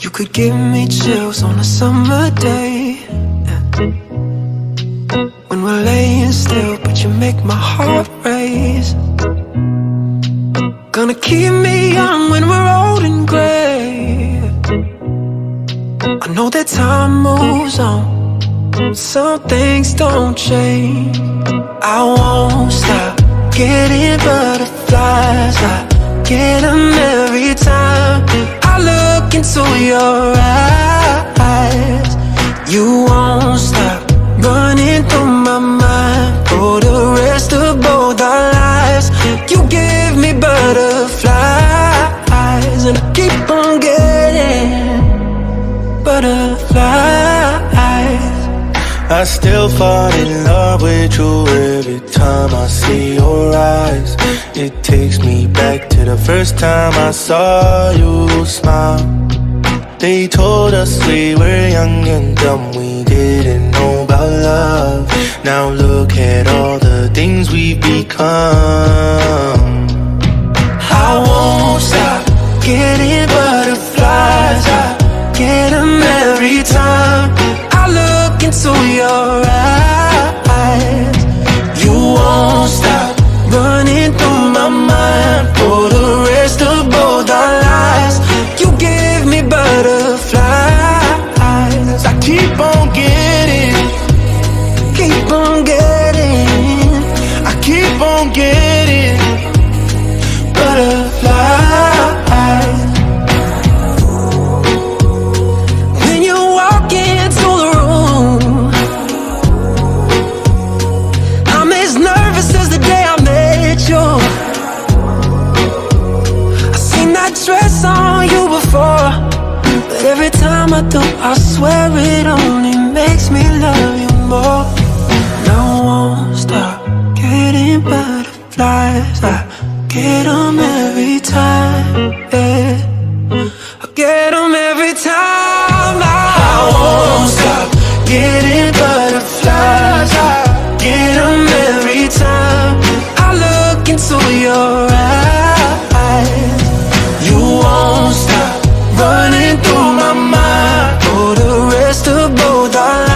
You could give me chills on a summer day When we're laying still, but you make my heart race. Gonna keep me young when we're old and gray. I know that time moves on Some things don't change. I won't stop getting butterflies. I get them every time. I look into your eyes. You won't stop running through my mind For the rest of both our lives You give me butterflies And I keep on getting butterflies. I still fall in love with you every time I see eyes. It takes me back to the first time I saw you smile. They told us we were young and dumb, we didn't know about love. Now look at all the things we've become. Dress on you before, but every time I do, I swear it only makes me love you more. And I won't stop getting butterflies. I get them every time. Yeah. Both